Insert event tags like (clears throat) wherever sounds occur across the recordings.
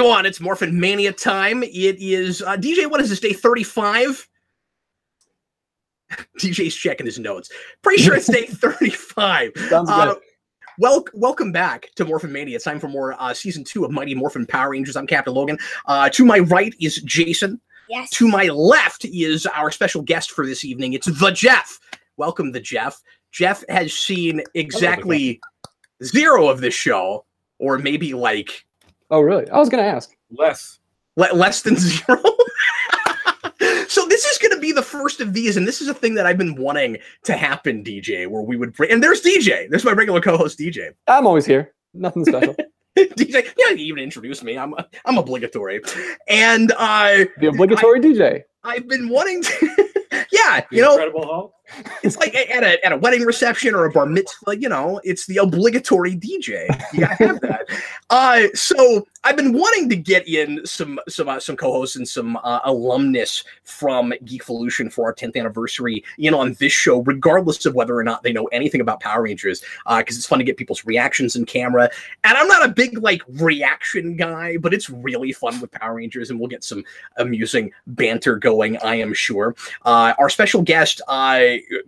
everyone, it's Morphin Mania time. It is uh, DJ. What is this day? Thirty-five. (laughs) DJ's checking his notes. Pretty sure it's day (laughs) thirty-five. Sounds Uh, good. well, welcome back to Morphin Mania. It's time for more uh, season two of Mighty Morphin Power Rangers. I'm Captain Logan. Uh, to my right is Jason. Yes. To my left is our special guest for this evening. It's the Jeff. Welcome, the Jeff. Jeff has seen exactly zero of this show, or maybe like Oh, really? I was gonna ask. Less. le- less than zero. (laughs) so this is going to be the first of these, and this is a thing that I've been wanting to happen, DJ, where we would bring. And there's DJ. There's my regular co-host, DJ. I'm always here. Nothing special. (laughs) DJ, yeah, you even introduce me. I'm I'm obligatory, and uh, the obligatory DJ. I've been wanting to. (laughs) yeah, you know, Incredible Hulk. it's like at a at a wedding reception or a bar mitzvah. You know, it's the obligatory DJ. You gotta have that. (laughs) Uh, so I've been wanting to get in some some uh, some co-hosts and some uh, alumnus from Geekvolution for our 10th anniversary in on this show, regardless of whether or not they know anything about Power Rangers, because it's fun to get people's reactions in camera. And I'm not a big like reaction guy, but it's really fun with Power Rangers, and we'll get some amusing banter going, I am sure. Uh, our special guest uh,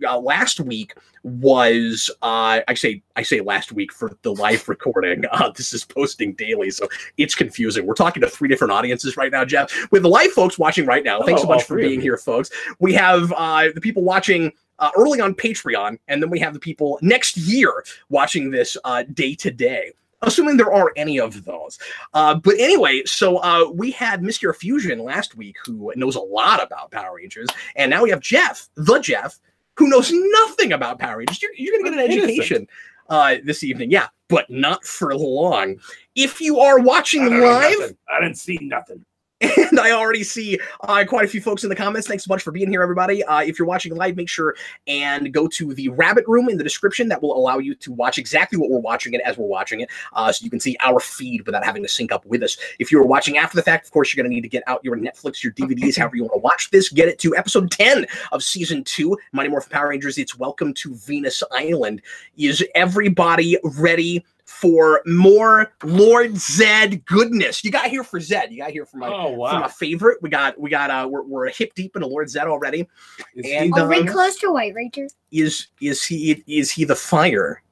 uh, last week was uh, I say I say last week for the live recording. (laughs) Uh, this is posting daily, so it's confusing. We're talking to three different audiences right now, Jeff. With the live folks watching right now, thanks so Oh, much for being here, folks. We have uh, the people watching. Uh, early on Patreon, and then we have the people next year watching this uh, day to day assuming there are any of those. Uh, but anyway, so uh, we had Mr. Fusion last week who knows a lot about Power Rangers, and now we have Jeff, the Jeff, who knows nothing about Power Rangers. You're, you're going to get an education uh, this evening, yeah, but not for long. If you are watching I live. I didn't see nothing. And I already see uh, quite a few folks in the comments. Thanks so much for being here, everybody. Uh, if you're watching live, make sure and go to the rabbit room in the description. That will allow you to watch exactly what we're watching it as we're watching it, uh, so you can see our feed without having to sync up with us. If you're watching after the fact, of course, you're going to need to get out your Netflix, your DVDs, however you want to watch this. Get it to episode 10 of season two, Mighty Morphin Power Rangers. It's Welcome to Venus Island. Is everybody ready? For more Lord Zed goodness, you got here for Zed. You got here for my Oh for my favorite. We got we got uh we're, we're hip deep into Lord Zed already. Is and, he- Are we um, close to White Ranger? Is is he is he the fire?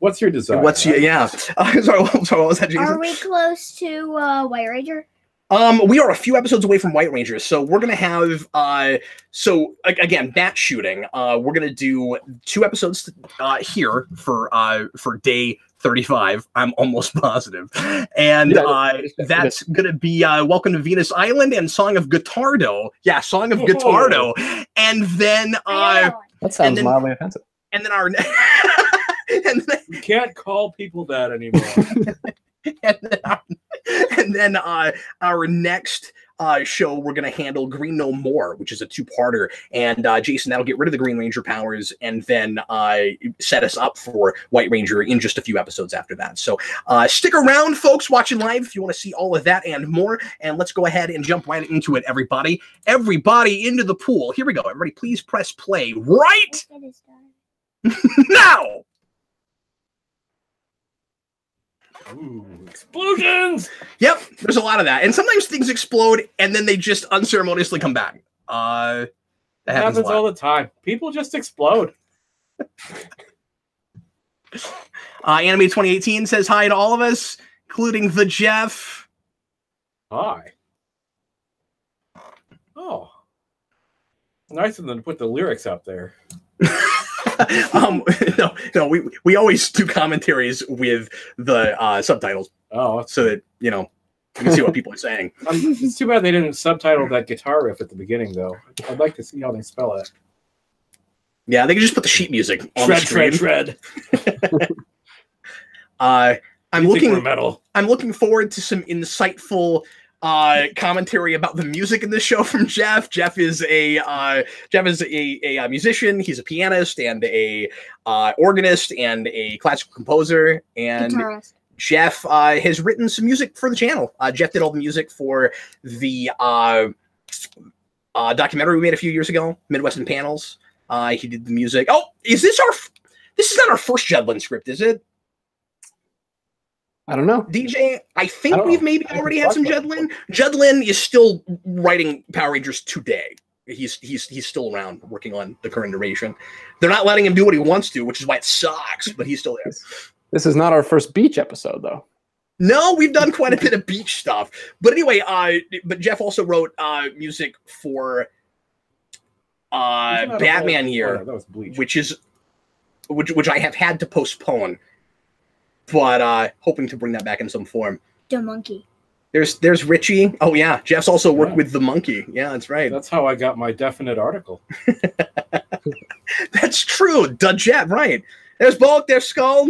what's your desire? What's your yeah? (laughs) Uh, sorry, sorry, what was that, Jason? Are we close to uh, White Ranger? Um, we are a few episodes away from White Rangers, so we're gonna have uh, so a- again, bat shooting. Uh, we're gonna do two episodes uh here for uh for day thirty-five. I'm almost positive, and Yeah, uh, yeah, yeah. that's gonna be uh, Welcome to Venus Island and Song of Guitardo. Yeah, Song of Oh. Guitardo, and then I uh, that. That sounds then- mildly offensive. and then our (laughs) and then You can't call people that anymore. (laughs) and then, our, and then uh, our next uh, show, we're going to handle Green No More, which is a two-parter. And uh, Jason, that'll get rid of the Green Ranger powers, and then uh, set us up for White Ranger in just a few episodes after that. So uh, stick around, folks, watching live if you want to see all of that and more. And let's go ahead and jump right into it, everybody. Everybody into the pool. Here we go. Everybody, please press play right Look at his daughter. now. Ooh, explosions! Yep, there's a lot of that, and sometimes things explode and then they just unceremoniously come back. Uh, that happens, happens all the time. People just explode. (laughs) Uh, Anime 2018 says hi to all of us, including the Jeff. Hi. Oh. Nice of them to put the lyrics up there. (laughs) (laughs) um, no, no, we we always do commentaries with the uh, subtitles Oh, so that you know you can see what people are saying. (laughs) um, it's too bad they didn't subtitle that guitar riff at the beginning, though. I'd like to see how they spell it. Yeah, they can just put the sheet music on Shred, the screen. shred, shred. (laughs) Uh, I'm looking. metal. I'm looking forward to some insightful uh commentary about the music in this show from Jeff. Jeff is a uh Jeff is a, a, uh, musician, he's a pianist and a uh organist and a classical composer and Guitarist. Jeff uh has written some music for the channel. Uh Jeff did all the music for the uh uh documentary we made a few years ago, Midwestern Panels. Uh he did the music. Oh, is this our this is not our first Judd Lynn script, is it? I don't know. DJ, I think I we've know. maybe already had some talked Judd Lynn. Judd Lynn is still writing Power Rangers today. He's he's he's still around working on the current iteration. They're not letting him do what he wants to, which is why it sucks. But he's still there. This is not our first beach episode, though. No, we've done quite a bit of beach stuff. But anyway, uh, but Jeff also wrote uh music for uh Isn't that a Batman whole- here. oh, that which is which which I have had to postpone, but uh hoping to bring that back in some form. The monkey. There's there's Richie. Oh yeah, Jeff's also worked Yeah. with the monkey. Yeah, that's right. That's how I got my definite article. (laughs) That's true. The Jeff, right? There's Bulk. There's Skull.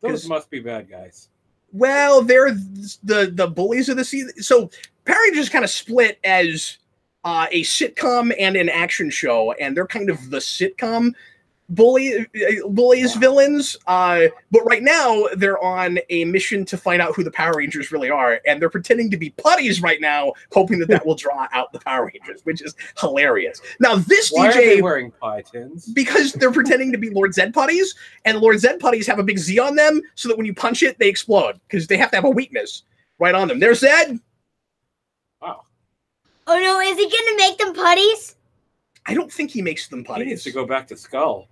Those 'Cause- must be bad guys. Well, they're the the bullies of the season. So Perry just kind of split as uh, a sitcom and an action show, and they're kind of the sitcom bully uh, bullies Wow. villains. Uh, but right now they're on a mission to find out who the Power Rangers really are, and they're pretending to be putties right now, hoping that that will draw out the Power Rangers, which is hilarious. Now this Why are they DJ wearing pie tins? because they're pretending to be Lord Zed putties, and Lord Zed putties have a big Z on them, so that when you punch it, they explode because they have to have a weakness right on them. There's Zed. Wow. Oh no, is he gonna make them putties? I don't think he makes them He needs to go back to Skull.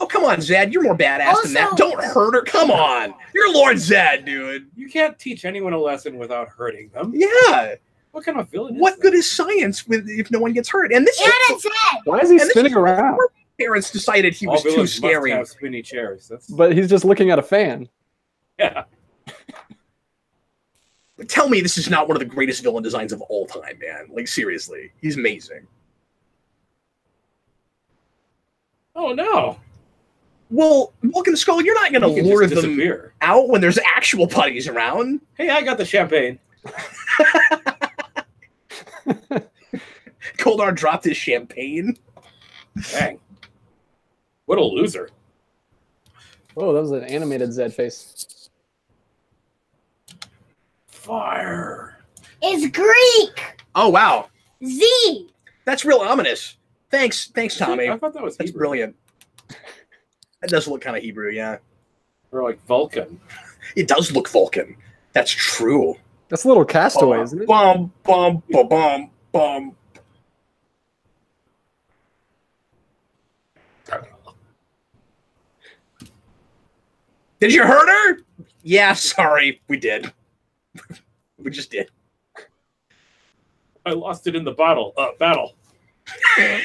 Oh come on, Zed, you're more badass than that. Don't hurt her. Come on, you're Lord Zed, dude. You can't teach anyone a lesson without hurting them. Yeah. What kind of villain is What that? good is science with if no one gets hurt? And this Yeah, is. Why is he spinning is- around? parents decided he All was too villains must scary. have spinny chairs. That's But he's just looking at a fan. (laughs) yeah. Tell me this is not one of the greatest villain designs of all time, man. Like seriously, he's amazing. Oh no! Well, Bulk and Skull, you're not gonna can lure just them disappear. out when there's actual putties around. Hey, I got the champagne. (laughs) Goldar dropped his champagne. Dang. What a loser. Oh, that was an animated Zed face. Fire. Is Greek. Oh wow, Z. that's real ominous. Thanks, thanks, Tommy. I thought that was That's Hebrew. brilliant. That does look kind of Hebrew, yeah. Or like Vulcan. It does look Vulcan. That's true. That's a little castaway, isn't it? Bum bum bum bum bum. Did you hurt her? Yeah, sorry, we did. (laughs) we just did. I lost it in the bottle. Uh, battle. (laughs)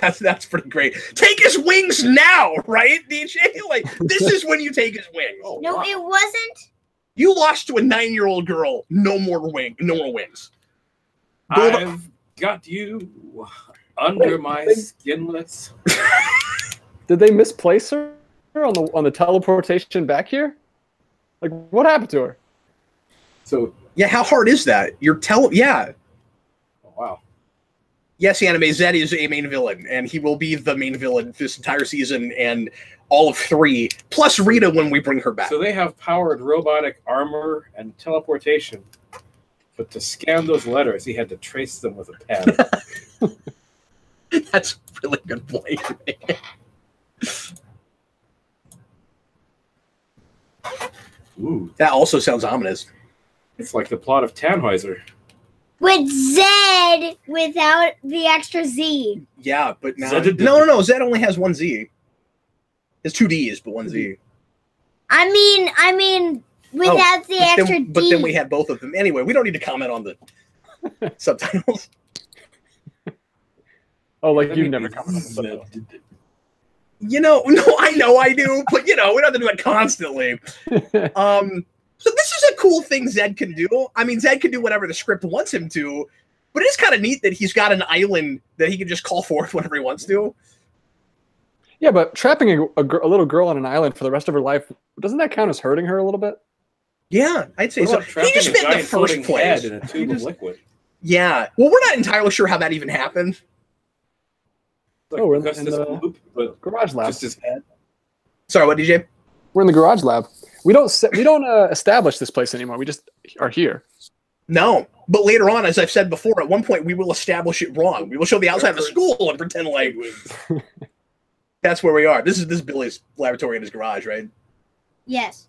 that's that's pretty great. Take his wings now, right, DJ? Like this is when you take his wings. Oh, No, wow. it wasn't. You lost to a nine-year-old girl. No more wing. No more wings. Gold- I've got you under my Wait. (laughs) skinless. Did they misplace her on the on the teleportation back here? Like, what happened to her? So, Yeah, how hard is that? You're tell. Yeah. oh, wow. Yes, Anime Zed is a main villain, and he will be the main villain this entire season and all of three, plus Rita when we bring her back. So they have powered robotic armor and teleportation. But to scan those letters, he had to trace them with a pen. (laughs) That's a really good point. Ooh, that also sounds ominous. it's like the plot of Tannhäuser. With Z without the extra Z. Yeah, but now Zed no, no, no. Z only has one Z. It's two D's, but one Z. I mean, I mean, without oh, the Oh, But extra then, D. but then we had both of them. Anyway, we don't need to comment on the (laughs) subtitles. Oh, like you've never commented on Zed that. Did it. You know, (laughs) no, I know I do, but you know, we don't have to do it constantly. (laughs) Um, so this is a cool thing Zed can do. I mean, Zed can do whatever the script wants him to, but it's kind of neat that he's got an island that he can just call forth (laughs) whenever he wants to. yeah, but trapping a, a, gr- a little girl on an island for the rest of her life doesn't that count as hurting her a little bit? Yeah, I'd say What so. He trapping just a meant the giant first floating place. in a tube just- of liquid? yeah. Well, we're not entirely sure how that even happened. Like Oh, we're in- Augustus in the- Gloop, but Garage lab. just his head. Sorry, what DJ? We're in the garage lab. We don't se- we don't uh, establish this place anymore. We just are here. No, But later on, as I've said before, at one point we will establish it wrong. We will show the outside of the school and pretend like (laughs) that's where we are. This is this is Billy's laboratory in his garage, right? Yes.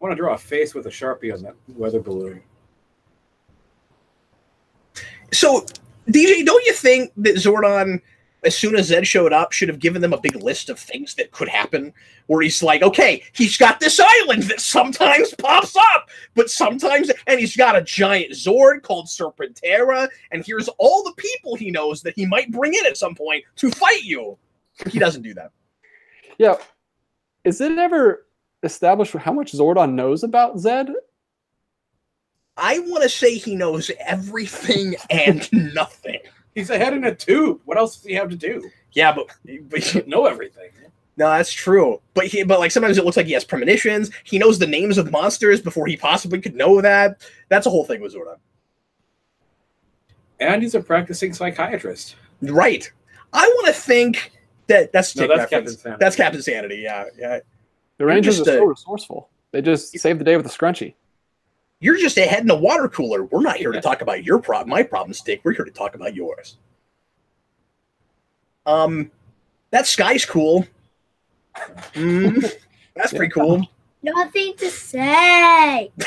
I want to draw a face with a sharpie on that weather balloon. So, DJ, don't you think that Zordon, as soon as Zed showed up, should have given them a big list of things that could happen? Where he's like, okay, he's got this island that sometimes pops up, but sometimes, and he's got a giant Zord called Serpentera, and here's all the people he knows that he might bring in at some point to fight you. He doesn't do that. Yeah. Is it ever established how much Zordon knows about Zed? I want to say he knows everything and (laughs) nothing. He's a head in a tube. What else does he have to do? Yeah, but, but know everything. No, that's true. But he, but like sometimes it looks like he has premonitions. He knows the names of monsters before he possibly could know that. That's a whole thing with Zordon. And he's a practicing psychiatrist. Right. I want to think that that's No, that's reference. Captain Sanity. That's Captain Sanity. Yeah, yeah. The Rangers just are so a- resourceful. They just saved the day with a scrunchie. You're just a head in a water cooler. We're not here to talk about your problem, my problem, Stick. We're here to talk about yours. Um, that sky's cool. Mm, (laughs) that's pretty cool. Nothing to say. (laughs)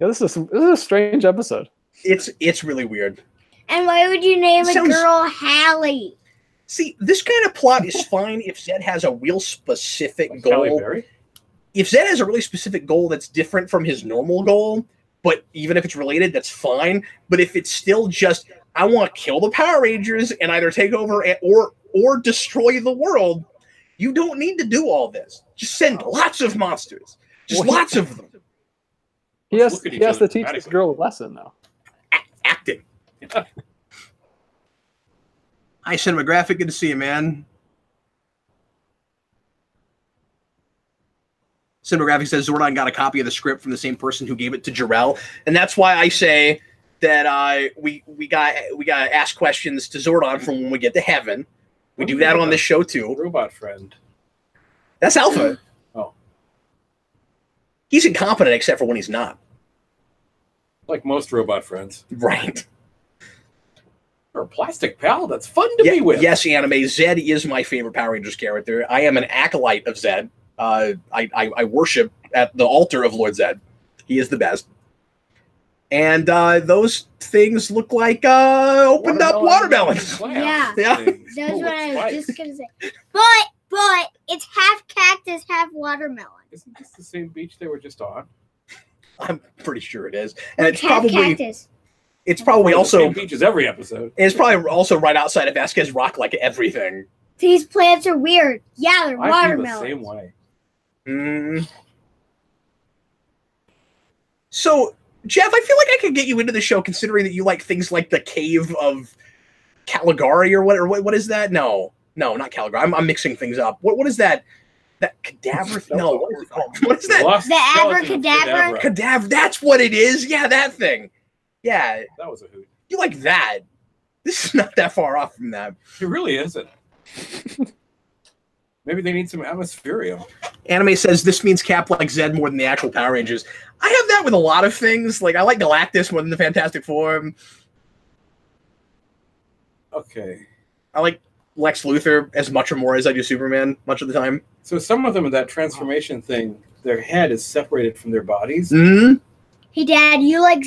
Yeah, this is this is a strange episode. It's it's really weird. And why would you name a Sounds- girl Hallie? See, this kind of plot is fine if Zed has a real specific Like Halle goal. Berry? If Zed has a really specific goal that's different from his normal goal, but even if it's related, that's fine. But if it's still just, I want to kill the Power Rangers and either take over or or destroy the world, you don't need to do all this. Just send lots of monsters, just Well, he- lots of them. He Let's has he has to teach this girl a lesson though. acting. (laughs) Hi, Cinematographic. Good to see you, man. Cinematographic says Zordon got a copy of the script from the same person who gave it to Jarrell, and that's why I say that uh, we we got we got to ask questions to Zordon from when we get to heaven. We do that on this show too. Robot friend. That's Alpha. Oh. He's incompetent except for when he's not. Like most robot friends. Right. Or a plastic pal that's fun to Ye- be with. Yes, anime. Zed is my favorite Power Rangers character. I am an acolyte of Zed. Uh, I, I, I worship at the altar of Lord Zed. He is the best. And uh, those things look like uh, opened up watermelons. Yeah. Yeah. That's what I was just gonna say. But but it's half cactus, half watermelon. Isn't this the same beach they were just on? I'm pretty sure it is, and it's half probably cactus. it's probably We're the also same beaches every episode. it's probably also right outside of Vasquez Rock, like everything. These plants are weird. Yeah, they're I feel the watermelons. same way. Mm. So, Jeff, I feel like I could get you into the show considering that you like things like the cave of Caligari or what or what, what is that? No. No, not Caligari. I'm, I'm mixing things up. What what is that? That cadaver? no, what is it called? (laughs) What is that? Lost The skeleton of abracadabra? Cadaver. That's what it is. Yeah, that thing. Yeah, That was a hoot. you like that. This is not that far off from that. It really isn't. (laughs) Maybe they need some atmospherium. Anime says this means Cap likes Zed more than the actual Power Rangers. I have that with a lot of things. Like I like Galactus more than the Fantastic Four. Okay. I like Lex Luthor as much or more as I do Superman much of the time. So some of them in that transformation thing, their head is separated from their bodies. Mm-hmm. Hey, Dad, you like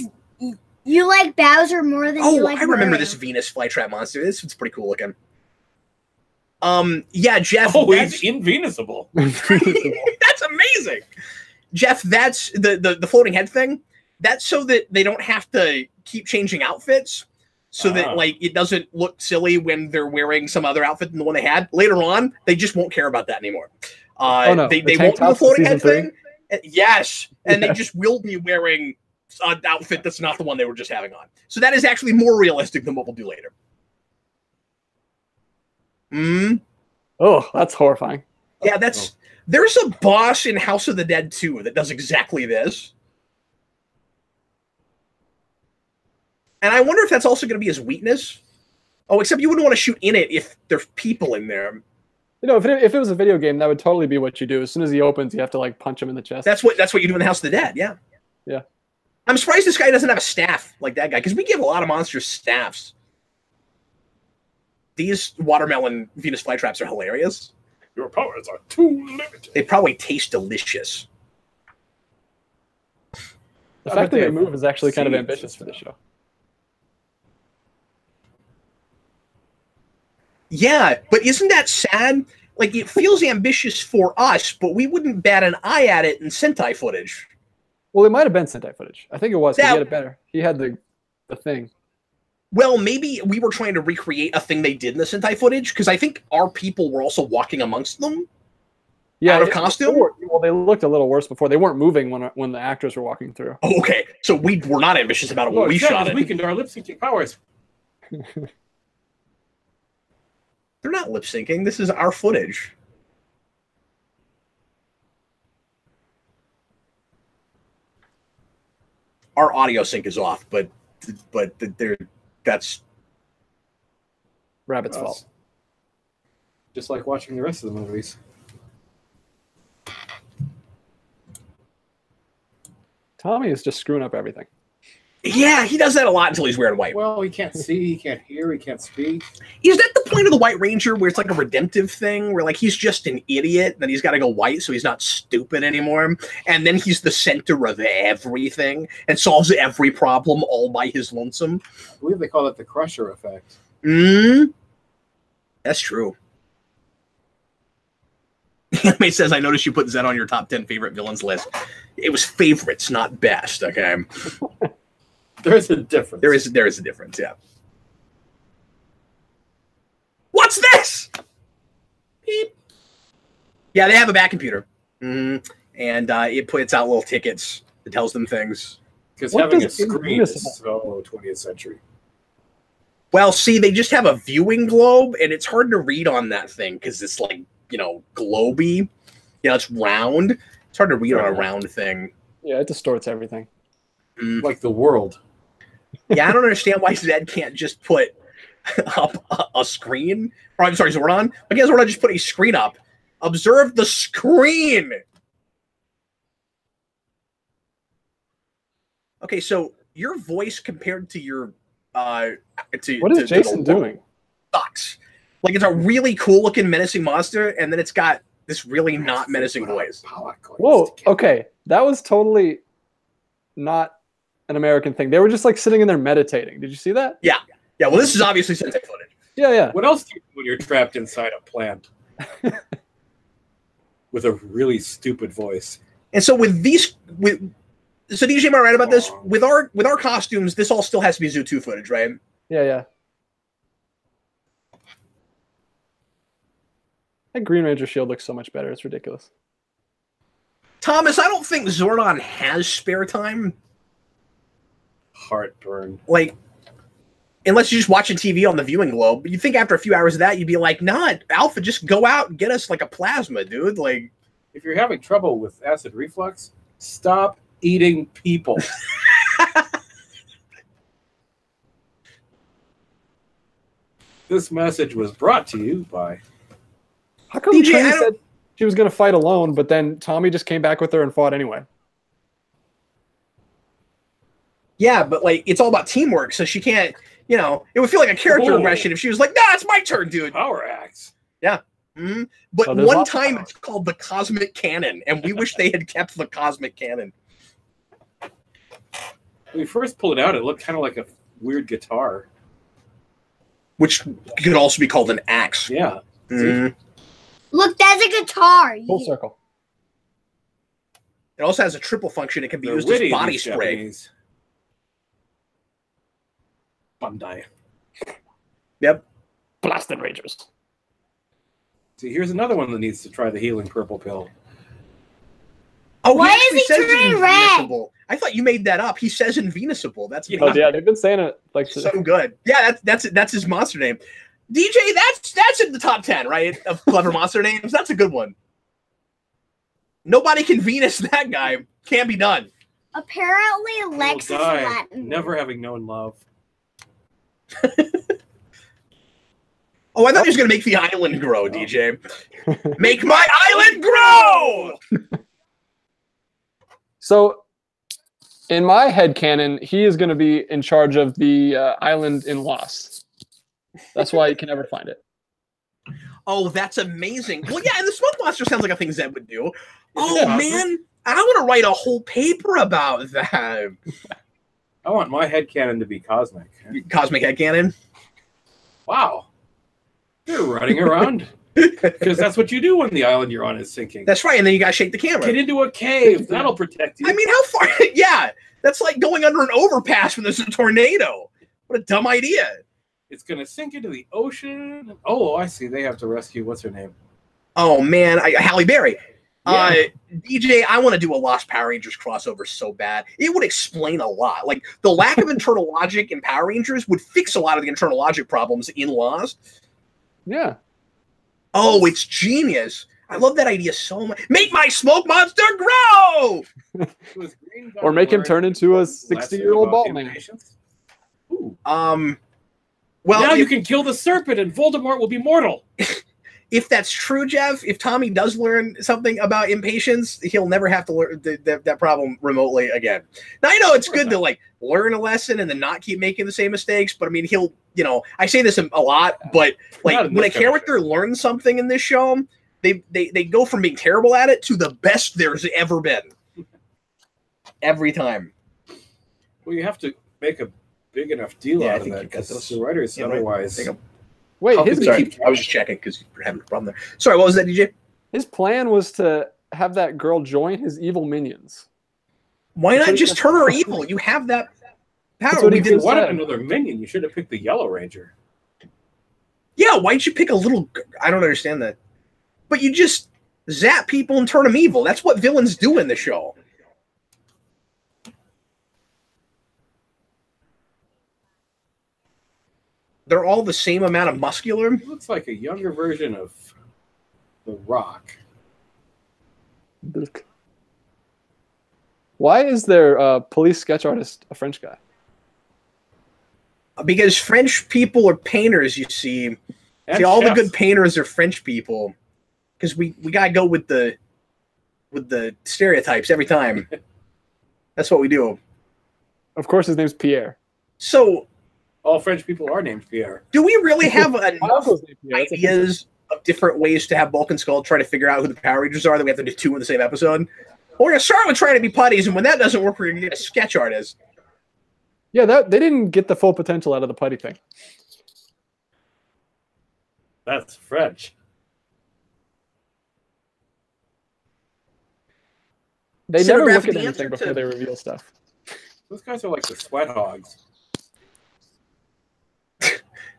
you like Bowser more than you Oh, like I remember Mario. this Venus flytrap monster. This one's pretty cool looking. Um, yeah, Jeff. Oh, that's, he's invincible. (laughs) (laughs) that's amazing. Jeff, that's the, the the floating head thing. That's so that they don't have to keep changing outfits. So Ah. that like it doesn't look silly when they're wearing some other outfit than the one they had. Later on, they just won't care about that anymore. Uh, Oh, no, they, the they won't do the floating head season thing. Uh, Yes, and Yeah. they just will be wearing an outfit that's not the one they were just having on. So that is actually more realistic than what we'll do later. Hmm. oh, that's horrifying. Yeah, that's there's a boss in House of the Dead 2 that does exactly this. And I wonder if that's also going to be his weakness. Oh, except you wouldn't want to shoot in it if there's people in there. You know, if it, if it was a video game, that would totally be what you do. As soon as he opens, you have to like punch him in the chest. That's what that's what you do in the House of the Dead. Yeah. Yeah. I'm surprised this guy doesn't have a staff like that guy because we give a lot of monsters staffs. These watermelon Venus flytraps are hilarious. Your powers are too limited. They probably taste delicious. The fact that they they move is actually kind of ambitious for this stuff. show. Yeah, but isn't that sad? Like it feels ambitious for us, but we wouldn't bat an eye at it in Sentai footage. Well, it might have been Sentai footage. I think it was. That- He had it better. He had the the thing. Well, maybe we were trying to recreate a thing they did in the Sentai footage because I think our people were also walking amongst them. Yeah, Out of it- costume? they were- Well, they looked a little worse before. They weren't moving when when the actors were walking through. Oh, okay, so we were not ambitious about it when Lord, we Zed shot has it. weakened our lip syncing powers. (laughs) They're not lip syncing. This is our footage. Our audio sync is off, but but they're that's Rabbit's Us. fault. Just like watching the rest of the movies. Tommy is just screwing up everything. yeah. He does that a lot until he's wearing white. Well, he can't see, he can't hear, he can't speak. Is that the point of the White Ranger where it's like a redemptive thing where like he's just an idiot, then he's got to go white so he's not stupid anymore, and then he's the center of everything and solves every problem all by his lonesome? I believe they call it the Crusher effect. Mm, that's true. (laughs) Anime says, I noticed you put Zed on your top 10 favorite villains list. It was favorites, not best, okay? (laughs) There's a difference. There is there is a difference, yeah. What's this? Beep. Yeah, they have a back computer. hmm And uh, it puts out little tickets. It tells them things. because having a screen is so 20th century. Well, see, they just have a viewing globe, and it's hard to read on that thing because it's like, you know, globy. You know, it's round. It's hard to read on a round thing. Yeah, it distorts everything. Mm. Like the world. Yeah, I don't understand why Zed can't just put (laughs) up a, a screen. Or, I'm sorry, Zordon. Why can't Zordon just put a screen up? Observe the screen. Okay, so your voice compared to your uh to What to- is to Jason doing? Sucks. Like it's a really cool looking menacing monster, and then it's got this really not menacing voice. Whoa. Okay, that was totally not an American thing. They were just like sitting in there meditating. Did you see that? Yeah, well, this is obviously Sentai footage. Yeah, yeah. What else do you do when you're trapped inside a plant? (laughs) With a really stupid voice. And so with these with so DJ, am I right about this? With our with our costumes, this all still has to be Zyu2 footage, right? Yeah, yeah. That Green Ranger shield looks so much better. It's ridiculous. Thomas, I don't think Zordon has spare time. Heartburn. Like, unless you're just watching TV on the viewing globe. You think after a few hours of that, you'd be like, nah, Alpha, just go out and get us like a plasma, dude. Like, If you're having trouble with acid reflux, stop eating people. (laughs) this message was brought to you by How come DJ, Trini said she was going to fight alone, but then Tommy just came back with her and fought anyway? yeah, but like, it's all about teamwork. So she can't, you know, it would feel like a character Oh. regression if she was like, nah, it's my turn, dude. Power Axe. Mhm. But Oh, there's one time it's called the Cosmic Cannon, and we wish they had kept the Cosmic Cannon. When we first pulled it out, it looked kind of like a weird guitar. which could also be called an axe. Yeah. Mhm. Look, that's a guitar. Full circle. It also has a triple function. It can be They're used as body spray. Japanese. Bandai. Yep. Blasted Rangers. See, here's another one that needs to try the healing purple pill. Oh, Why actually is he turning red? I thought you made that up. He says invincible. That's Yeah. Oh, yeah, they've been saying it like so good. Yeah, that's that's that's his monster name. DJ, that's that's in the top ten, right? Of clever monster names. That's a good one. Nobody can Venus (laughs) that guy. Can't be done. Apparently, He Lex is oh, Latin. never having known love. Oh, I thought he was gonna make the island grow, DJ. (laughs) Make my island grow. So In my head canon, he is going to be in charge of the uh, island in Lost. That's why you can never find it. Oh, that's amazing. Well, yeah, and the smoke monster sounds like a thing Zed would do. Oh Yeah. man, I want to write a whole paper about that. I want my head headcanon to be cosmic. Cosmic head cannon. Wow. You're running around. (laughs) Because that's what you do when the island you're on is sinking. That's right, and then you gotta shake the camera. Get into a cave. That'll protect you. I mean, how far? (laughs) yeah, that's like going under an overpass when there's a tornado. What a dumb idea. it's going to sink into the ocean. Oh, I see. They have to rescue. What's her name? Oh man, I, Halle Berry. Uh, DJ, I want to do a Lost Power Rangers crossover so bad. It would explain a lot. Like the lack of (laughs) internal logic in Power Rangers would fix a lot of the internal logic problems in Lost. Yeah. Oh, it's genius. I love that idea so much. Make my smoke monster grow. It was Green Or make him turn into a lesson 60 year old about bald man. Um, well, now if, you can kill the serpent and Voldemort will be mortal. (laughs) if that's true, Jeff, if Tommy does learn something about impatience, he'll never have to learn th- th- that problem remotely again. Now I know it's good to like learn a lesson and then not keep making the same mistakes, but I mean, he'll, you know, I say this a lot, but like when a this kind of character learns something in this show, they they they go from being terrible at it to the best there's ever been. Every time. Well, you have to make a big enough deal Yeah, out of that because those. the writers Yeah, right. otherwise. Of- Wait, Oh, his sorry, I was just checking because you're having a problem there. Sorry, what was that, DJ? his plan was to have that girl join his evil minions. Why not just turn her evil? You have that power. what We didn't did. What another minion? You should have picked the Yellow Ranger. Yeah, why'd you pick a little? I don't understand that. But you just zap people and turn them evil. That's what villains do in the show. They're all the same amount of muscular. He looks like a younger version of the Rock. Why is their uh, police sketch artist a French guy? Because French people are painters, you see. And see, all the good painters are French people. Because we, we gotta go with the with the stereotypes every time. (laughs) That's what we do. Of course, his name's Pierre. So, all French people are named Pierre. do we really have (laughs) enough uncle's named Pierre. That's a French- ideas of different ways to have Bulk and Skull try to figure out who the Power Rangers are that we have to do two in the same episode? Well, we're gonna start with trying to be putties, and when that doesn't work, we're gonna get a sketch artist. Yeah, that they didn't get the full potential out of the putty thing. That's French. They never look at anything before to- they reveal stuff. Those guys are like the sweat hogs.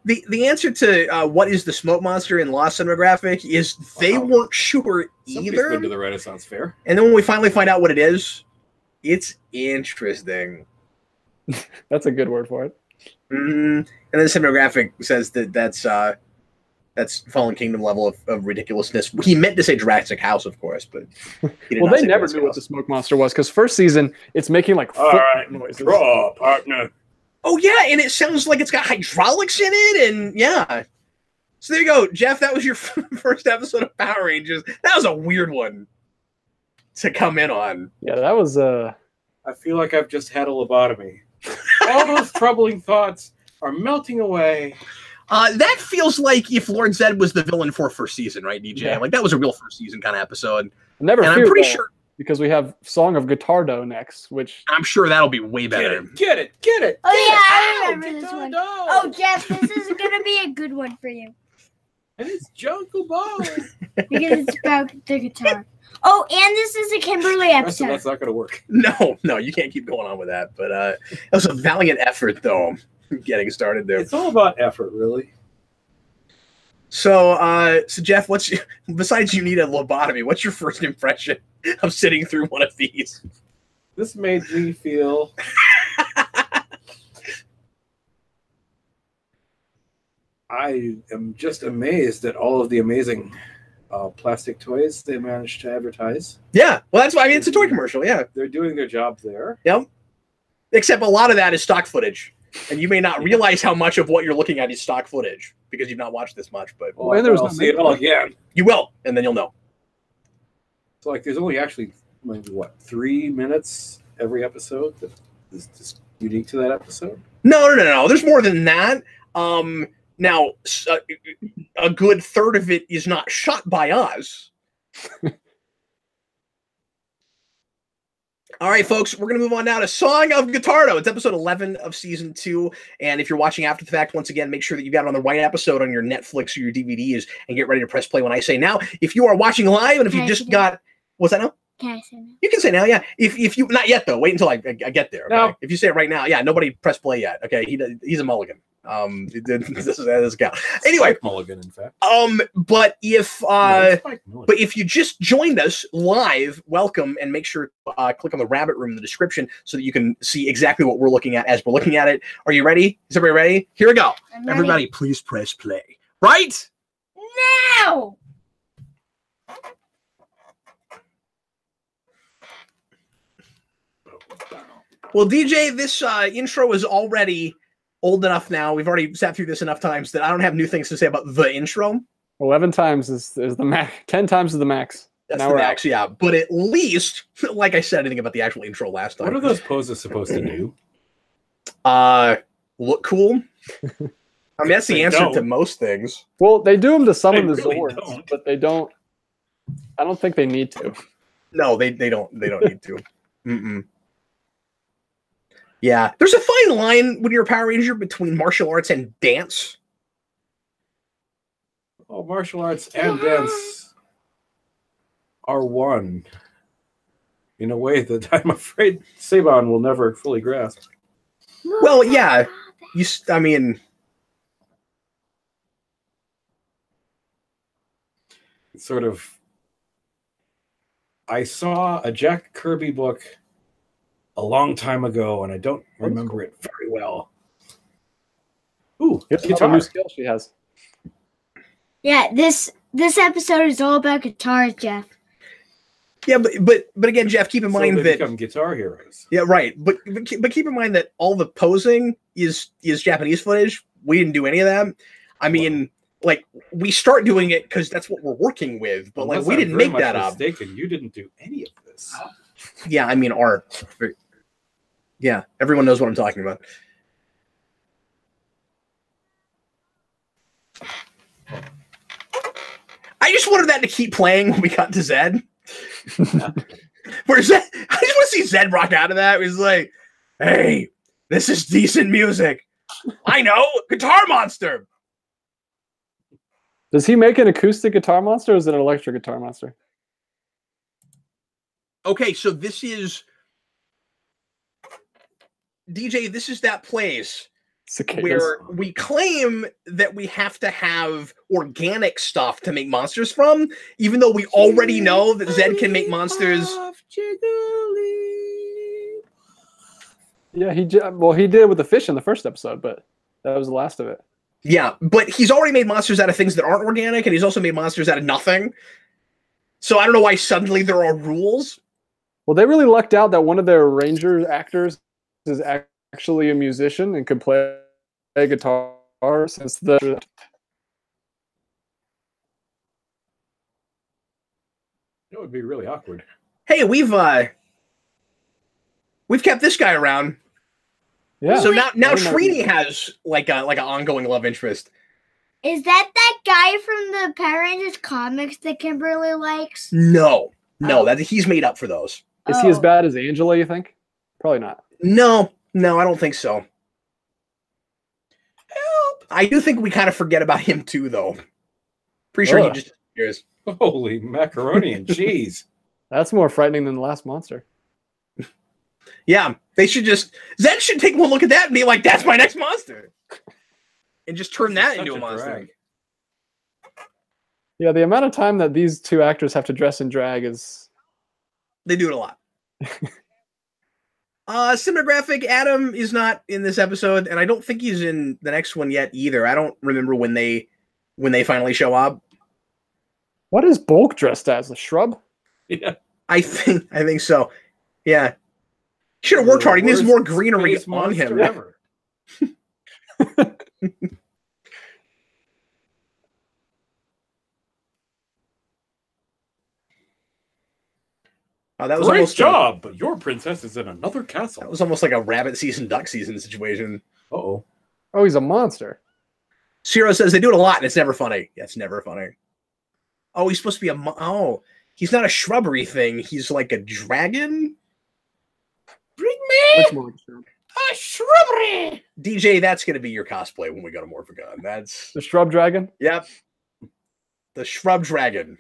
The the answer to uh, what is the smoke monster in Lost Cinematographic is they Wow. weren't sure Somebody's either. been to the Renaissance Fair. And then when we finally find out what it is, it's interesting. (laughs) That's a good word for it. Mm, and then cinematographic says that that's uh, that's Fallen Kingdom level of, of ridiculousness. He meant to say Jurassic House, of course, but he did Well, they never Jurassic knew what the smoke monster was because first season it's making like All foot right, noises. draw, partner. Oh yeah, and it sounds like it's got hydraulics in it, and yeah. So there you go, Jeff. That was your (laughs) first episode of Power Rangers. That was a weird one to come in on. Yeah, that was uh I feel like I've just had a lobotomy. All those (laughs) troubling thoughts are melting away. Uh, that feels like if Lord Zed was the villain for first season, right, DJ? Yeah. Like that was a real first season kind of episode, never. and I'm pretty though, sure. Because we have Song of Guitardo next, which I'm sure that'll be way Get better. it, get it, get it. Oh, get yeah, it. I remember get this the one. Oh, Jeff, this is gonna be a good one for you (laughs) and it's Jungle Ball. (laughs) because it's about the guitar. Oh, and this is a Kimberly The rest of episode. that's not going to work. (laughs) No, no, you can't keep going on with that. But uh, it was a valiant effort, though, getting started there. It's all about effort, really. So, uh, so Jeff, what's (laughs) besides you need a lobotomy? What's your first impression (laughs) of sitting through one of these? This made me feel. (laughs) I am just amazed at all of the amazing uh, plastic toys they managed to advertise. Yeah, well, that's why I mean it's a toy commercial. Yeah, They're doing their job there. Yep. Except a lot of that is stock footage, and you may not realize how much of what you're looking at is stock footage because you've not watched this much. But Oh, Well, and there was I'll no see it all again. you will, and then you'll know. So like, there's only actually maybe what three minutes every episode that is just unique to that episode? No, no, no, no. There's more than that. Um, now, s- uh, a good third of it is not shot by us. (laughs) All right, folks, we're going to move on now to Song of Guitardo. It's episode 11 of season two. And if you're watching after the fact, once again, make sure that you got it on the right episode on your Netflix or your DVDs and get ready to press play when I say now. If you are watching live and if you Okay, just got, what's that now? Can I say that? You can say now, yeah. If if you not yet though, wait until I, I, I get there. Okay? No. If you say it right now, yeah, nobody press play yet. Okay, he he's a mulligan. Um, (laughs) this is that doesn't count. Anyway, Mike Mulligan, in fact. um, but if uh, it's Mike Mulligan. but if you just joined us live, welcome and make sure to uh, click on the rabbit room in the description so that you can see exactly what we're looking at as we're looking at it. Are you ready? Is everybody ready? Here we go. I'm ready. Everybody, please press play. Right? now. Well, DJ, this uh, intro is already old enough now. We've already sat through this enough times that I don't have new things to say about the intro. Eleven times is, is the max. Ten times is the max. That's Now the we're max, yeah. But at least, (laughs) like I said, anything about the actual intro last time. what are those poses supposed to do? Uh, look cool. I mean, that's the answer to don't. most things. Well, they do them to summon They the really Zords, don't. but they don't. I don't think they need to. No, they they don't they don't need to. (laughs) Mm-mm. Yeah, there's a fine line when you're a Power Ranger between martial arts and dance. Oh, martial arts and dance are one in a way that (laughs) I'm afraid Saban will never fully grasp. Well, yeah. You, s- I mean, sort of. I saw a Jack Kirby book a long time ago, and I don't remember it very well. Ooh, Here's another guitar. new skill she has. Yeah, this this episode is all about guitars, Jeff. yeah, but but but again, Jeff, keep in So mind they that become guitar heroes. yeah, right. But but keep, but keep in mind that all the posing is is Japanese footage. We didn't do any of that. I mean, like we start doing it because that's what we're working with. But like Unless we I'm didn't very make much that up. mistaken, You didn't do any of this. Yeah, I mean art. Yeah, everyone knows what I'm talking about. I just wanted that to keep playing when we got to Zed. (laughs) Where Zed, I just want to see Zed rock out of that. He's like, "Hey, this is decent music. I know, Guitar Monster." Does he make an acoustic guitar monster or is it an electric guitar monster? Okay, so this is DJ. This is that place Cicadas. where we claim that we have to have organic stuff to make monsters from, even though we already know that Zed can make monsters. Yeah, he well he did it with the fish in the first episode, but that was the last of it. Yeah, but he's already made monsters out of things that aren't organic, and he's also made monsters out of nothing. So I don't know why suddenly there are rules. Well, they really lucked out that one of their ranger actors is actually a musician and could play a guitar since the That would be really awkward. Hey, we've uh we've kept this guy around. yeah. So now now Very. Trini has like a like an ongoing love interest. Is that that guy from the Power Rangers comics that Kimberly likes? No, no, Oh. that he's made up for those. Is he as Oh. bad as Angela? You think? Probably not. No, no, I don't think so. I do think we kind of forget about him too, though. Pretty sure he just disappears. Holy macaroni and cheese. (laughs) That's more frightening than the last monster. Yeah, they should just Zed should take one look at that and be like, "That's my next monster," and just turn that into a a monster. drag. Yeah, the amount of time that these two actors have to dress in drag is They do it a lot. (laughs) uh cinematographic Adam is not in this episode, and I don't think he's in the next one yet either. I don't remember when they when they finally show up. what is Bulk dressed as? A shrub? (laughs) Yeah. I think I think so. Yeah. Should have worked hard. He needs more greenery on him. (laughs) (laughs) monster ever. Oh, that was Great almost a- job, but your princess is in another castle. that was almost like a rabbit season, duck season situation. Uh oh. Oh, he's a monster. Ciro says they do it a lot and it's never funny. Yeah, it's never funny. Oh, he's supposed to be a mo- oh, he's not a shrubbery thing. He's like a dragon. Bring me Which monster? a shrubbery. DJ, that's gonna be your cosplay when we go to Morphicon. That's The shrub dragon. yep. The shrub dragon.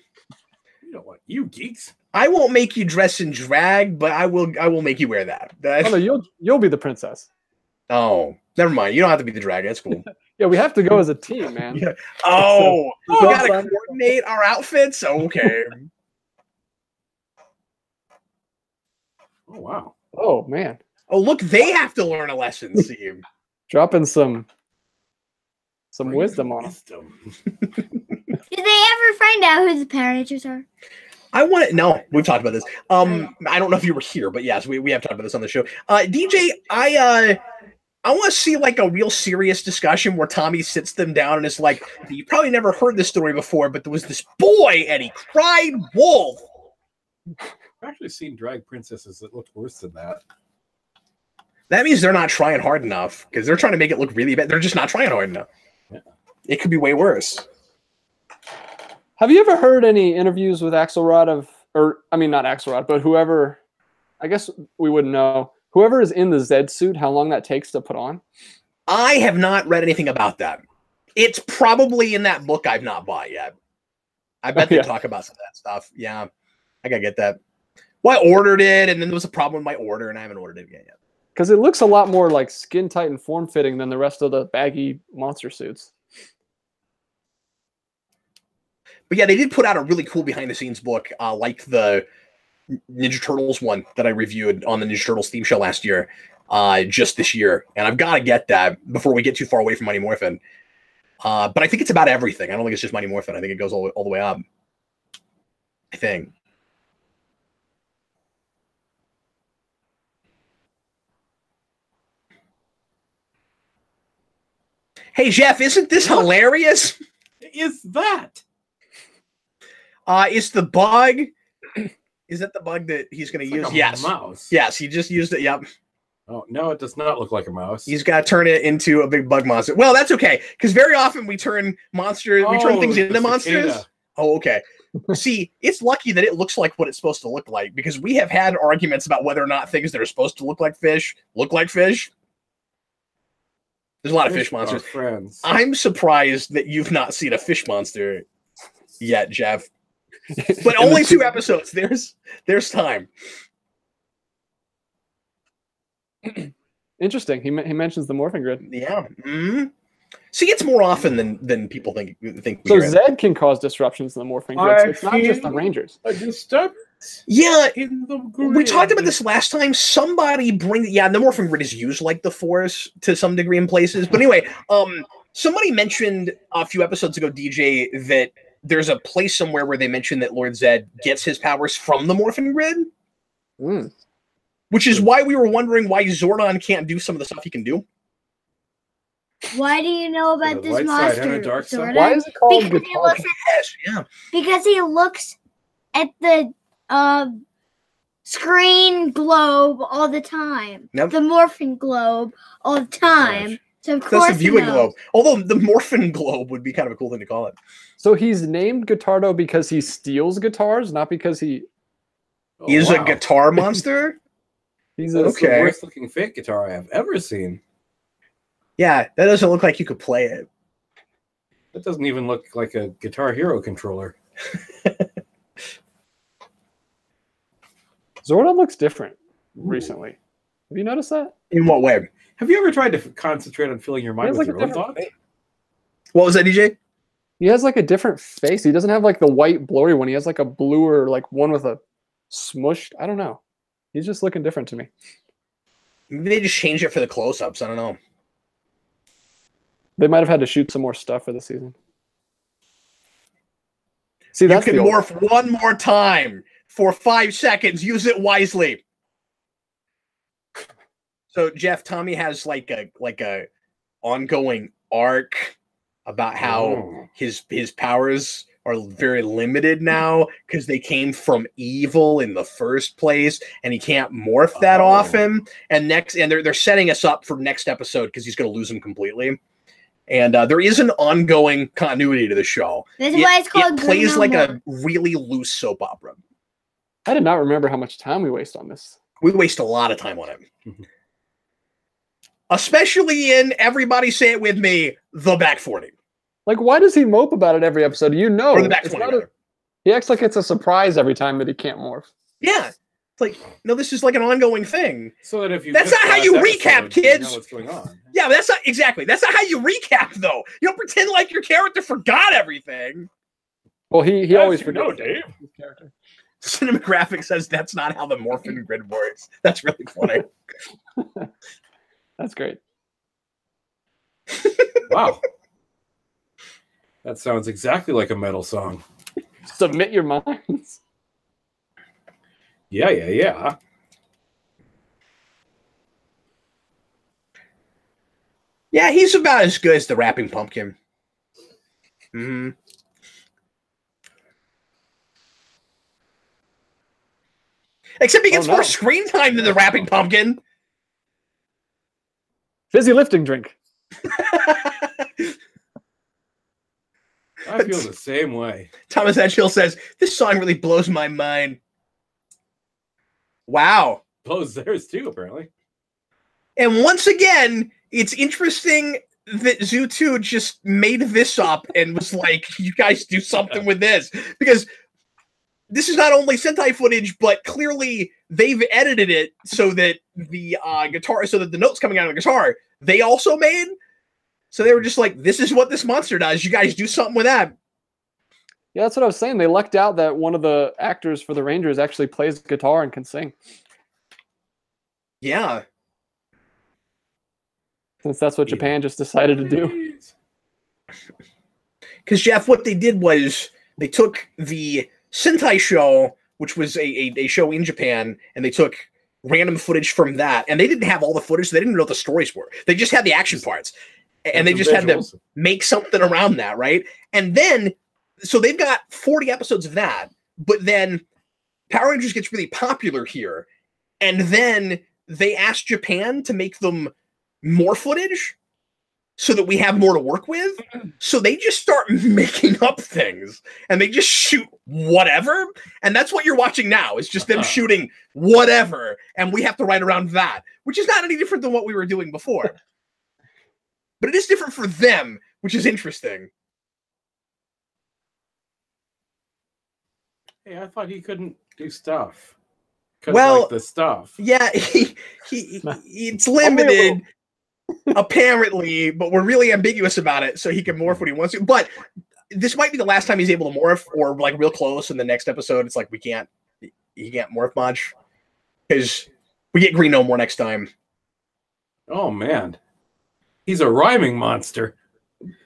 You know what? You geeks. I won't make you dress in drag, but I will. I will make you wear that. That- Oh no, you'll you'll be the princess. oh, never mind. You don't have to be the dragon. That's cool. (laughs) Yeah, we have to go as a team, man. (laughs) Yeah. Oh, oh we Oh, gotta fun. coordinate our outfits. Okay. (laughs) Oh wow. Oh man, Oh, look, they have to learn a lesson. See, dropping some some Bring wisdom on him. Wisdom. Did they ever find out who the Power Rangers are? I want to. No, we've talked about this. Um, I don't know if you were here, but yes, we, we have talked about this on the show. Uh, DJ, I uh, I want to see like a real serious discussion where Tommy sits them down and is like, "You probably never heard this story before, but there was this boy and he cried wolf." I've actually seen drag princesses that looked worse than that. That means they're not trying hard enough because they're trying to make it look really bad. They're just not trying hard enough. Yeah. It could be way worse. Have you ever heard any interviews with Axelrod of, or I mean not Axelrod, but whoever? I guess we wouldn't know. Whoever is in the Z suit, how long that takes to put on? I have not read anything about that. It's probably in that book I've not bought yet. I bet they Yeah. talk about some of that stuff. Yeah, I gotta get that. Well, I ordered it, and then there was a problem with my order, and I haven't ordered it again yet. Because it looks a lot more like skin tight and form fitting than the rest of the baggy monster suits. But yeah, they did put out a really cool behind the scenes book, uh, like the Ninja Turtles one that I reviewed on the Ninja Turtles theme show last year, uh, just this year. And I've got to get that before we get too far away from Mighty Morphin. Uh, but I think it's about everything. I don't think it's just Mighty Morphin. I think it goes all, all the way up. I think. Hey Jeff, isn't this hilarious? Is that? Uh, is the bug? Is that the bug that he's going to use? like yes. mouse. Yes, he just used it. Yep. Oh no, it does not look like a mouse. He's got to turn it into a big bug monster. Well, that's okay because very often we turn monsters, we turn Oh, things into monsters. cicada. Oh, okay. See, it's lucky that it looks like what it's supposed to look like because we have had arguments about whether or not things that are supposed to look like fish look like fish. There's a lot of fish monsters. friends. I'm surprised that you've not seen a fish monster yet, Jeff. (laughs) But only two suit. episodes. There's there's time. Interesting. He, he mentions the morphing grid. Yeah. mhm. See, it's more often than than people think think. So read. Zed can cause disruptions in the morphing grid. So it's not just the Rangers. A disturbance yeah, in the we talked about this last time. Somebody bring yeah, the morphing grid is used like the force to some degree in places. But anyway, um, somebody mentioned a few episodes ago, DJ, that there's a place somewhere where they mention that Lord Zed gets his powers from the morphing grid, Mm. which is why we were wondering why Zordon can't do some of the stuff he can do. Why do you know about a this light side and a monster? dark side. Zordon? Why is it called Because he guitar? looks Yes, yeah. because he looks at the uh, screen globe all the time. Yep. The morphing globe all the time. Gosh. So of That's course the viewing globe. Although the morphin globe would be kind of a cool thing to call it. So he's named Guitardo because he steals guitars, not because he Oh, Is a guitar (laughs) monster? he's a Okay. the worst looking fake guitar I have ever seen. yeah, that doesn't look like you could play it. That doesn't even look like a Guitar Hero controller. (laughs) Zordon looks different recently. Have you noticed that? In what way? Have you ever tried to concentrate on filling your mind with like your own different thoughts? face. What was that, DJ? He has like a different face. He doesn't have like the white blurry one. He has like a bluer, like one with a smushed. I don't know. He's just looking different to me. Maybe they just changed it for the close-ups. I don't know. They might have had to shoot some more stuff for the season. See, You that's can morph one more time for five seconds. Use it wisely. So Jeff, Tommy has like a like a ongoing arc about how Oh. his his powers are very limited now because they came from evil in the first place, and he can't morph that Oh. off him. And next, and they're they're setting us up for next episode because he's going to lose him completely. And uh, there is an ongoing continuity to the show. That's It- why it's called it plays Bruno like Mars. a really loose soap opera. I did not remember how much time we waste on this. We waste a lot of time on it. Especially in everybody say it with me, the back 40. Like, why does he mope about it every episode? You know, or the back it's 20. a- he acts like it's a surprise every time that he can't morph. Yeah. It's like, no, this is like an ongoing thing. So that if you That's not how you last recap, episode, you kids. know what's going on. Yeah, that's not exactly. That's not how you recap, though. You don't pretend like your character forgot everything. Well, he he Yes, always you know, Dave. his character. Cinematographic says that's not how the morphin grid works. That's really funny. (laughs) That's great. (laughs) Wow. that sounds exactly like a metal song. Submit your minds. Yeah, yeah, yeah. Yeah, he's about as good as the rapping pumpkin. hmm Except he gets Oh, no. more screen time than the rapping pumpkin. Fizzy lifting drink. I feel the same way. Thomas Edgehill says, This song really blows my mind. Wow. Blows theirs too, apparently. And once again, it's interesting that Zyu2 just made this up and was like, you guys do something (laughs) with this. Because this is not only Sentai footage, but clearly they've edited it so that the uh, guitar, so that the notes coming out of the guitar, they also made. So they were just like, this is what this monster does. You guys do something with that. Yeah, that's what I was saying. They lucked out that one of the actors for the Rangers actually plays guitar and can sing. Yeah. Since that's what Yeah. Japan just decided to do. (laughs) Because Jeff, what they did was they took the Sentai show, which was a, a, a show in Japan, and they took random footage from that, and they didn't have all the footage, so they didn't know what the stories were. They just had the action parts, and they Some just had to make something around that, right? And then, so they've got forty episodes of that, but then Power Rangers gets really popular here, and then they asked Japan to make them more footage so that we have more to work with. (clears throat) So they just start (laughs) making up things and they just shoot whatever. And that's what you're watching now is just them Uh-huh. shooting whatever. And we have to write around that, which is not any different than what we were doing before. (laughs) but it is different for them, which is interesting. Hey, I thought he couldn't do stuff. Well- like the stuff. Yeah, (laughs) he, he, he- it's Only a little. limited, apparently, but we're really ambiguous about it. So he can morph when he wants to. But this might be the last time he's able to morph, or like real close. In the next episode, it's like we can't, he can't morph much because we get Green No more next time. Oh man, he's a rhyming monster.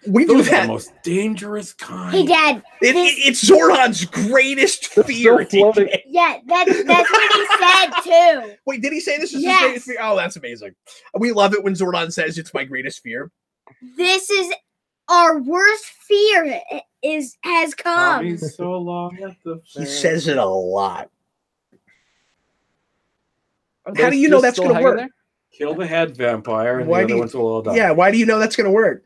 We do Those are the that. most dangerous kind. Hey, Dad. It, it- it's Zordon's greatest fear. still (laughs) Yeah, that's that's what he said too. Wait, did he say this is Yes. his greatest fear? Oh, that's amazing. We love it when Zordon says it's my greatest fear. This is our worst fear. Is has come. Tommy's so long at the He says it a lot. How do you know that's gonna work? there? Kill the head vampire, and Why the other you- ones will all die. Yeah, why do you know that's going to work?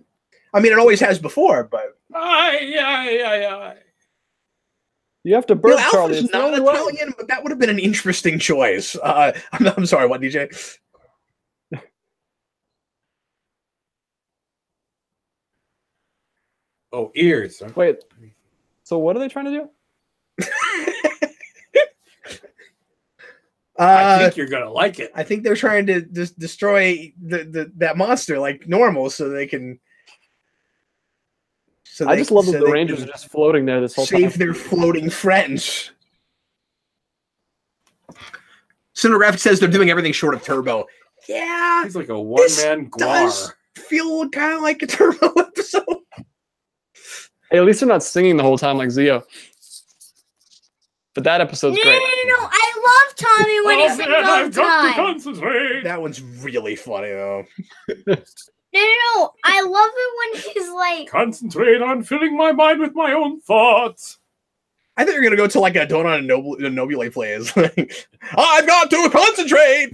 I mean, it always has before, but Aye, aye, aye, aye. You have to you bird know, Charlie. Alpha's It's the not only way. Italian, but that would have been an interesting choice. Uh, (laughs) I'm, I'm sorry, what DJ? (laughs) Oh, ears. huh? Wait. So what are they trying to do? (laughs) I Uh, think you're gonna like it. I think they're trying to just destroy the, the that monster like normal, so they can. So I they- just love so that the Rangers are just floating there this whole save time. Save their floating friends. Cinegraphic says they're doing everything short of turbo. Yeah, He's like a one-man does guar. feel kind of like a (laughs) turbo episode. Hey, at least they're not singing the whole time like Zeo. But that episode's no, great. no, no. no! I love Tommy when he Oh, sings man, the I've got to time. concentrate. That one's really funny though. (laughs) No, no, no. I love it when he's like, Concentrate on filling my mind with my own thoughts. I think you're gonna go to like a Donut and Noble and Nobile plays. (laughs) Like, I've got to concentrate.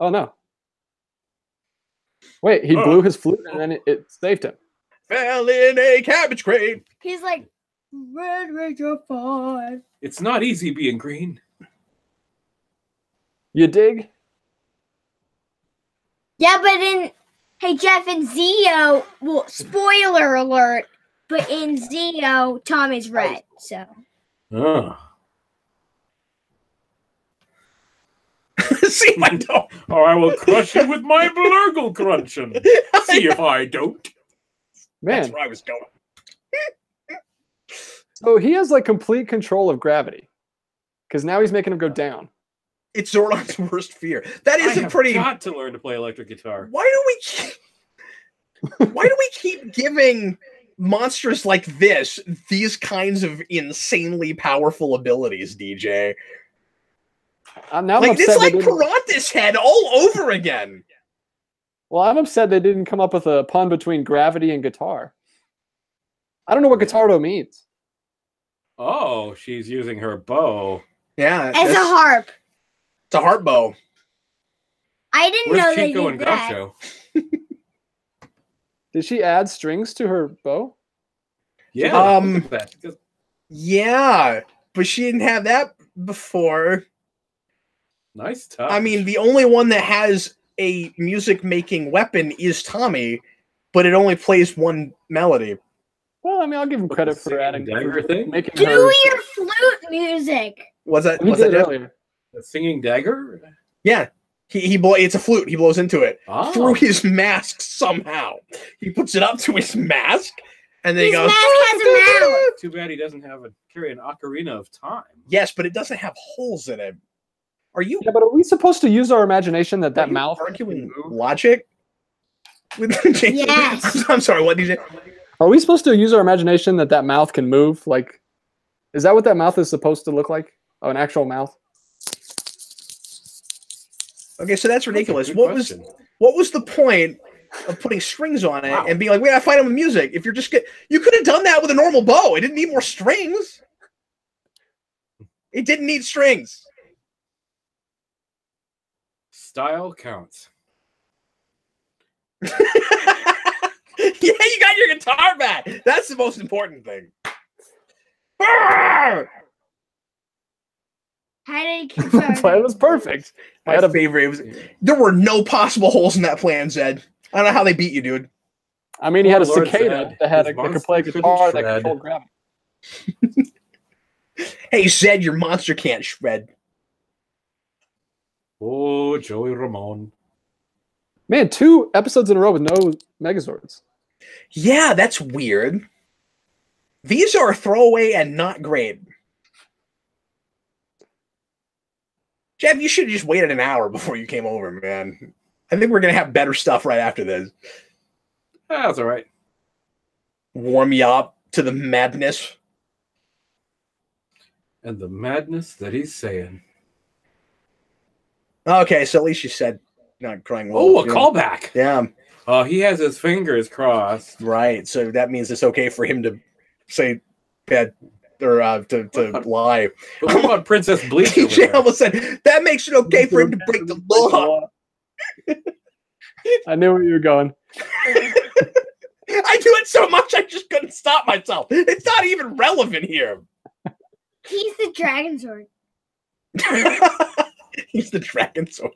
Oh no. Wait, he Oh. blew his flute and then it, it saved him. Fell in a cabbage crate. he's like, Red Ranger 5. It's not easy being green. You dig? Yeah, but in, hey, Jeff, in Zeo, well, spoiler alert, but in Zeo, Tom is red, so. Oh. (laughs) See if I don't. Or I will crush you with my blurgle crunching. See if I don't. Man, That's where I was going. so he has like complete control of gravity. Because now he's making him go down. It's Zordon's (laughs) worst fear. That I is a have pretty. got to learn to play electric guitar. Why do we? Keep, (laughs) why do we keep giving monsters like this these kinds of insanely powerful abilities, DJ? Uh, now I'm Like upset it's they like didn't- Piranha's head all over again. Well, I'm upset they didn't come up with a pun between gravity and guitar. I don't know what guitardo means. Oh, she's using her bow. Yeah, As a harp. It's a heart bow. I didn't Where's know they Chico did and that. Groucho? (laughs) Did she add strings to her bow? Yeah. Um, look at that. Because- Yeah, but she didn't have that before. Nice touch. I mean, the only one that has a music making weapon is Tommy, but it only plays one melody. Well, I mean, I'll give him credit the for singing adding dagger for thing? making Do her. your flute music. Was that? He Was that it Jeff? earlier. The singing dagger. Yeah, he he blow. It's a flute. He blows into it Oh. through his mask somehow. He puts it up to his mask, and then His he goes. mask has a mouth. Too bad he doesn't have a carry an ocarina of time. Yes, but it doesn't have holes in it. Are you? Yeah, but are we supposed to use our imagination that that mouth can arguing move? logic? With (laughs) Yes. (laughs) I'm sorry. What did you? Are we supposed to use our imagination that that mouth can move? Like, is that what that mouth is supposed to look like? Oh, an actual mouth? Okay, so that's ridiculous. Good What was what was the point of putting strings on it Wow. and being like, we gotta fight him with music? If you're just get, you could have done that with a normal bow. It didn't need more strings. It didn't need strings. style counts? (laughs) yeah, you got your guitar back. That's the most important thing. Ah! How did he plan was perfect. I My had a- favorite. It was, there were no possible holes in that plan, Zed. I don't know how they beat you, dude. I mean, he had a oh, Lord cicada Zed, that had a, his that could play monster couldn't guitar that shred. controlled gravity. (laughs) Hey, Zed, your monster can't shred. Oh, Joey Ramone. Man, two episodes in a row with no Megazords. Yeah, that's weird. These are throwaway and not great. Jeff, you should have just waited an hour before you came over, man. I think we're gonna have better stuff right after this. Ah, That's all right. Warm you up to the madness. And the madness that he's saying. Okay, so at least you said not crying wolf. Oh, a yeah. callback. Yeah, Oh, he has his fingers crossed. right. So that means it's okay for him to say bad or uh, to, to lie. But what about Princess (laughs) Bleach? over DJ there? almost said that makes it okay for him to break the law. I knew where you were going. (laughs) I do it so much I just couldn't stop myself. It's not even relevant here. He's the dragon sword. (laughs) He's the dragon sword.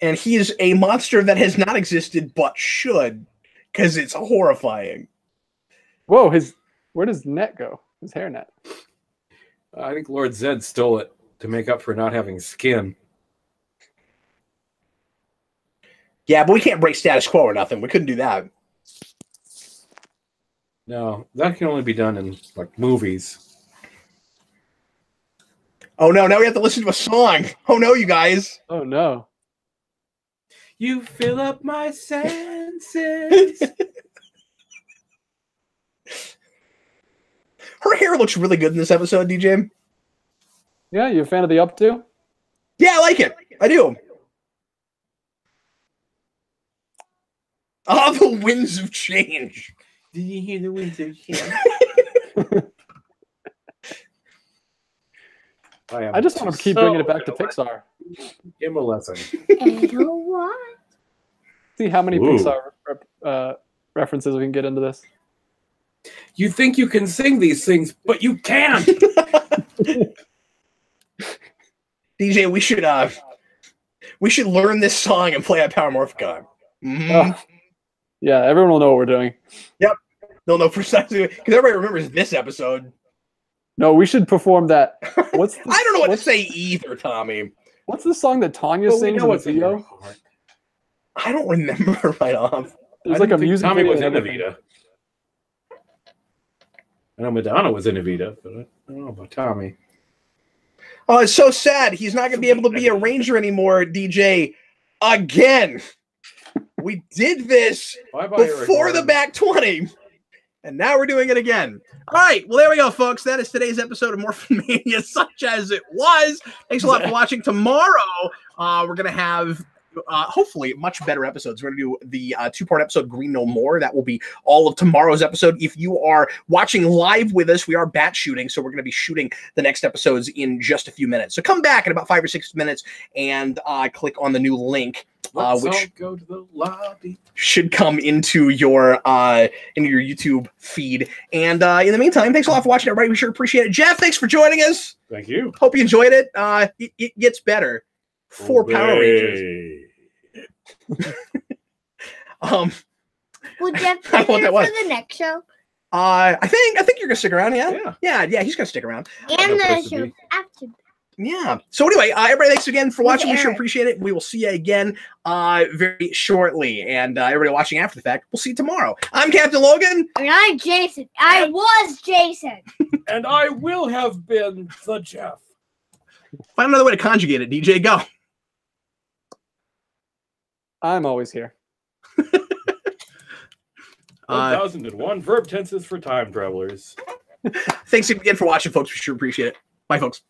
and he is a monster that has not existed but should, because it's horrifying. Whoa, his where does net go? His hair net. I think Lord Zed stole it to make up for not having skin. Yeah, but we can't break status quo or nothing. We couldn't do that. No, that can only be done in like movies. Oh no, now we have to listen to a song. Oh no, you guys. Oh no. You fill up my senses. (laughs) hair looks really good in this episode, DJ. Yeah, you a fan of the up to? Yeah, I like it. I do. Ah, oh, the winds of change. Did you hear the winds of change? (laughs) I, I, just want to keep so bringing it back to Pixar. Give him a lesson. See how many Ooh. Pixar uh, references we can get into this. You think you can sing these things, but you can't. (laughs) DJ, we should uh we should learn this song and play at Power Morphicon. Mhm. Oh, yeah, everyone will know what we're doing. Yep, they'll know precisely because everybody remembers this episode. No, we should perform that. What's (laughs) the, I don't know what to say either, Tommy. what's the song that Tanya Well, sings in the what's in your video? I don't remember (laughs) right off. There's I like a didn't music Tommy video was and in everything. Evita. I know Madonna was in Evita, but I don't know about Tommy. Oh, it's so sad. He's not going to be able to be a ranger anymore, DJ. Again. We did this before the back 20. And now we're doing it again. All right. Well, there we go, folks. That is today's episode of Morphin (laughs) such as it was. Thanks a lot for (laughs) watching. Tomorrow, uh, we're going to have. Uh, hopefully, much better episodes. We're going to do the uh, two part episode, Green No More. That will be all of tomorrow's episode. If you are watching live with us, we are bat shooting. So, we're going to be shooting the next episodes in just a few minutes. So, come back in about five or six minutes and uh, click on the new link uh, which- go to the lobby. should come into your uh into your YouTube feed. And uh in the meantime, thanks a lot for watching, everybody. We sure appreciate it. Jeff, thanks for joining us. Thank you. Hope you enjoyed it. Uh it, it gets better. Four Power Rangers. Hooray. (laughs) Um Will Jeff (laughs) I be want here for the next show? uh I think I think you're gonna stick around, yeah? Yeah. Yeah, yeah, he's gonna stick around. And the show after. Yeah. So anyway, uh, everybody, thanks again for watching. We sure appreciate it. We will see you again uh very shortly. And uh, everybody watching after the fact, we'll see you tomorrow. I'm Captain Logan. And I'm Jason. I was Jason. (laughs) And I will have been the Jeff. Find another way to conjugate it, DJ. Go. I'm always here. (laughs) Uh, 1001 verb tenses for time travelers. thanks again for watching, folks. We sure appreciate it. Bye, folks.